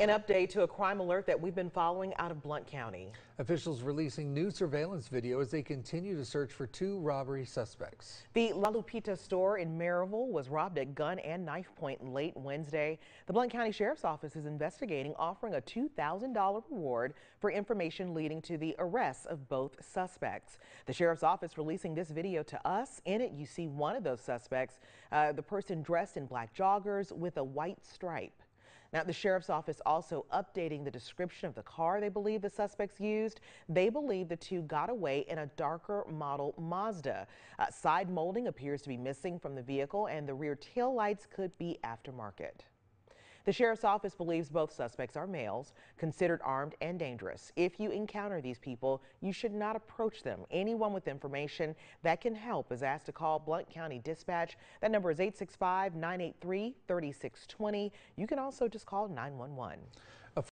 An update to a crime alert that we've been following out of Blount County. Officials releasing new surveillance video as they continue to search for two robbery suspects. The La Lupita store in Maryville was robbed at gun and knife point late Wednesday. The Blount County Sheriff's Office is investigating offering a $2,000 reward for information leading to the arrests of both suspects. The Sheriff's Office releasing this video to us. In it, you see one of those suspects, uh, the person dressed in black joggers with a white stripe. Now, the sheriff's office also updating the description of the car they believe the suspects used. They believe the two got away in a darker model Mazda. Uh, side molding appears to be missing from the vehicle and the rear tail lights could be aftermarket. The sheriff's office believes both suspects are males, considered armed and dangerous. If you encounter these people, you should not approach them. Anyone with information that can help is asked to call Blount County Dispatch. That number is 865 983 3620. You can also just call 911.